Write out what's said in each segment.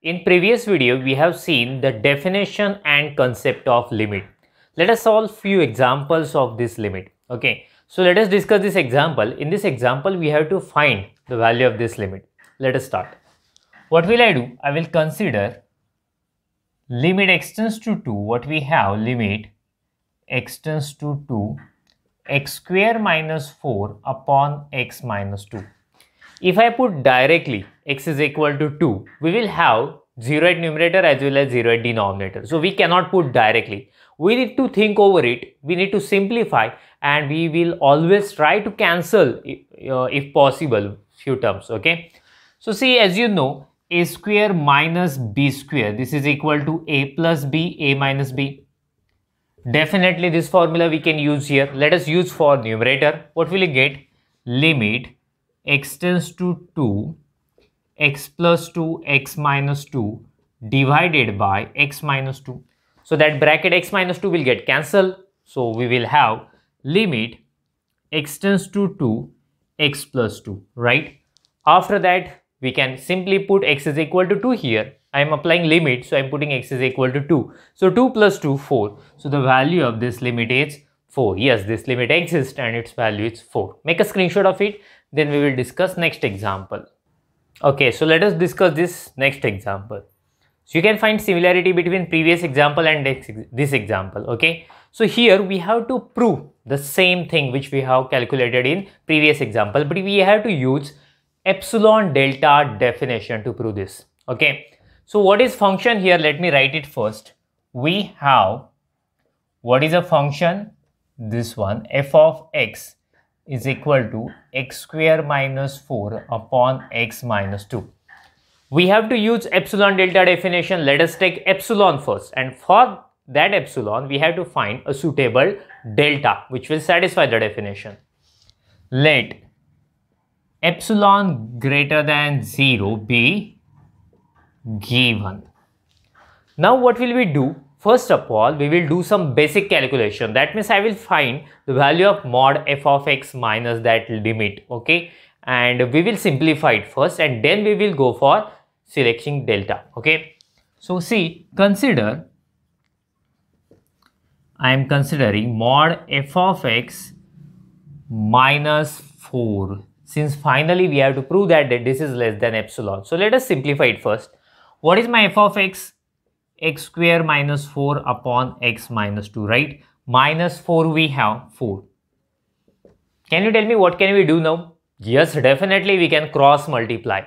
In previous video, we have seen the definition and concept of limit. Let us solve few examples of this limit. Okay, so let us discuss this example. In this example, we have to find the value of this limit. Let us start. What will I do? I will consider limit x tends to 2. What we have limit x tends to 2 x square minus 4 upon x minus 2. If I put directly x is equal to 2, we will have 0 at numerator as well as 0 at denominator. So we cannot put directly. We need to think over it. We need to simplify and we will always try to cancel uh, if possible few terms. Okay. So see as you know a square minus b square this is equal to a plus b a minus b. Definitely this formula we can use here. Let us use for numerator. What will you get? Limit x tends to 2 x plus 2 x minus 2 divided by x minus 2. So that bracket x minus 2 will get cancelled. So we will have limit x tends to 2 x plus 2 right. After that we can simply put x is equal to 2 here. I am applying limit so I am putting x is equal to 2. So 2 plus 2 4. So the value of this limit is 4. Yes this limit exists and its value is 4. Make a screenshot of it then we will discuss next example. Okay, so let us discuss this next example. So you can find similarity between previous example and this example. Okay, so here we have to prove the same thing which we have calculated in previous example, but we have to use epsilon delta definition to prove this. Okay, so what is function here? Let me write it first. We have what is a function? This one f of x is equal to x square minus 4 upon x minus 2. We have to use epsilon delta definition. Let us take epsilon first and for that epsilon we have to find a suitable delta which will satisfy the definition. Let epsilon greater than 0 be given. Now what will we do? First of all, we will do some basic calculation. That means I will find the value of mod f of x minus that limit. Okay. And we will simplify it first and then we will go for selecting delta. Okay. So see, consider I am considering mod f of x minus 4 since finally we have to prove that this is less than epsilon. So let us simplify it first. What is my f of x? X square minus 4 upon x minus 2, right? Minus 4 we have 4. Can you tell me what can we do now? Yes, definitely we can cross multiply.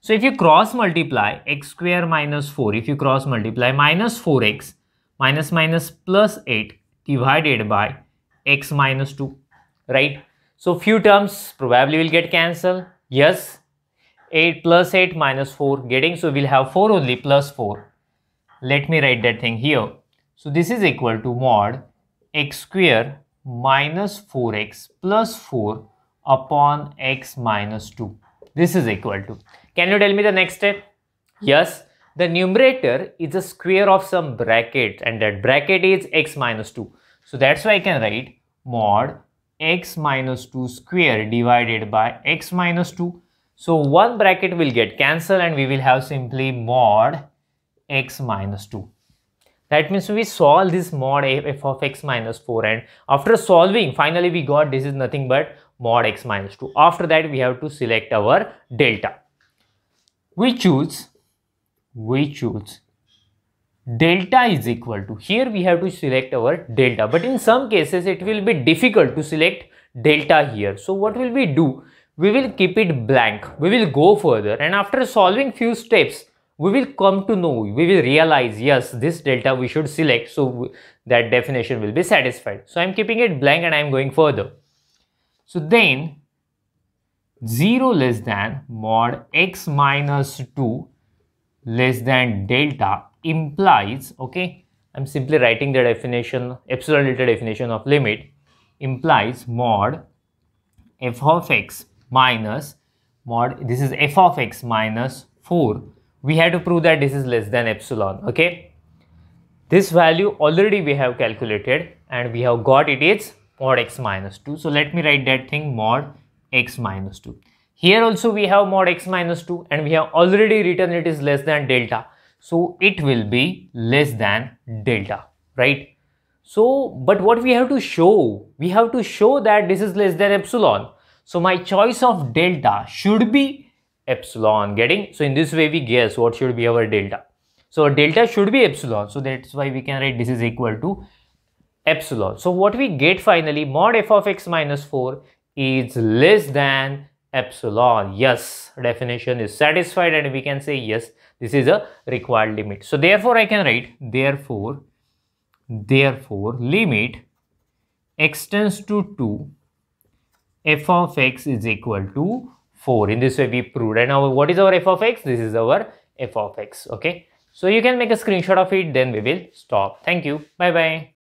So if you cross multiply x square minus 4, if you cross multiply minus 4x minus minus plus 8 divided by x minus 2, right? So few terms probably will get cancelled. Yes, 8 plus 8 minus 4 getting, so we'll have 4 only plus 4 let me write that thing here. So this is equal to mod x square minus 4x plus 4 upon x minus 2. This is equal to. Can you tell me the next step? Yes, the numerator is a square of some bracket and that bracket is x minus 2. So that's why I can write mod x minus 2 square divided by x minus 2. So one bracket will get cancelled and we will have simply mod x minus 2. That means we solve this mod f of x minus 4 and after solving finally we got this is nothing but mod x minus 2. After that we have to select our delta. We choose, we choose delta is equal to, here we have to select our delta but in some cases it will be difficult to select delta here. So what will we do? We will keep it blank. We will go further and after solving few steps we will come to know, we will realize, yes, this delta we should select so that definition will be satisfied. So I'm keeping it blank and I'm going further. So then 0 less than mod x minus 2 less than delta implies, okay, I'm simply writing the definition, epsilon delta definition of limit implies mod f of x minus mod, this is f of x minus 4 we have to prove that this is less than epsilon okay? This value already we have calculated and we have got it is mod x minus 2 so let me write that thing mod x minus 2 here also we have mod x minus 2 and we have already written it is less than delta. So it will be less than delta, right? So, but what we have to show, we have to show that this is less than epsilon. So my choice of delta should be epsilon getting. So in this way we guess what should be our delta. So delta should be epsilon. So that's why we can write this is equal to epsilon. So what we get finally mod f of x minus 4 is less than epsilon. Yes, definition is satisfied and we can say yes, this is a required limit. So therefore I can write therefore Therefore, limit x tends to 2, f of x is equal to 4. In this way, we proved. And now, what is our f of x? This is our f of x. Okay. So, you can make a screenshot of it, then we will stop. Thank you. Bye-bye.